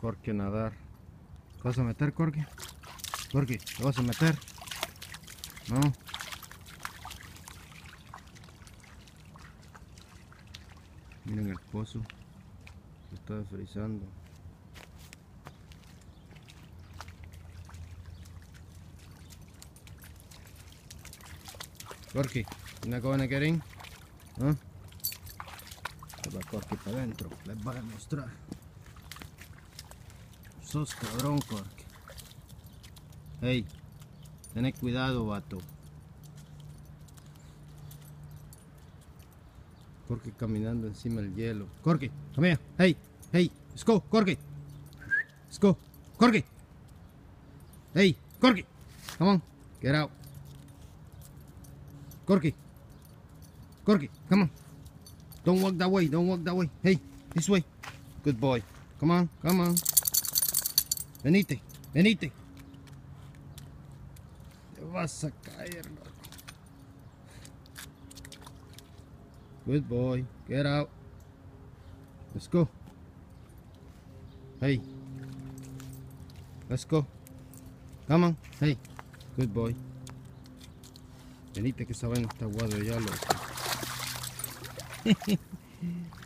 Corky nadar. ¿Te vas a meter, Corky? Corky, ¿te vas a meter? No. Miren el pozo. Se está frizando. Corky, you're not going to get in? ¿Ah? Se va Corky para adentro. Les voy a mostrar. Sos cabrón, Corky. Hey, ten cuidado, vato. Corky caminando encima del hielo. Corky, come here. Hey, hey, go, Corky. Go, Corky. Hey, Corky. Come on, get out. Corky. Corky, come on. Don't walk that way, don't walk that way. Hey, this way. Good boy. Come on, come on. Venite, venite. Te vas a caer, loco. Good boy. Get out. Let's go. Hey. Let's go. Come on. Hey. Good boy. Venite que esa vaina está aguado ya, loco.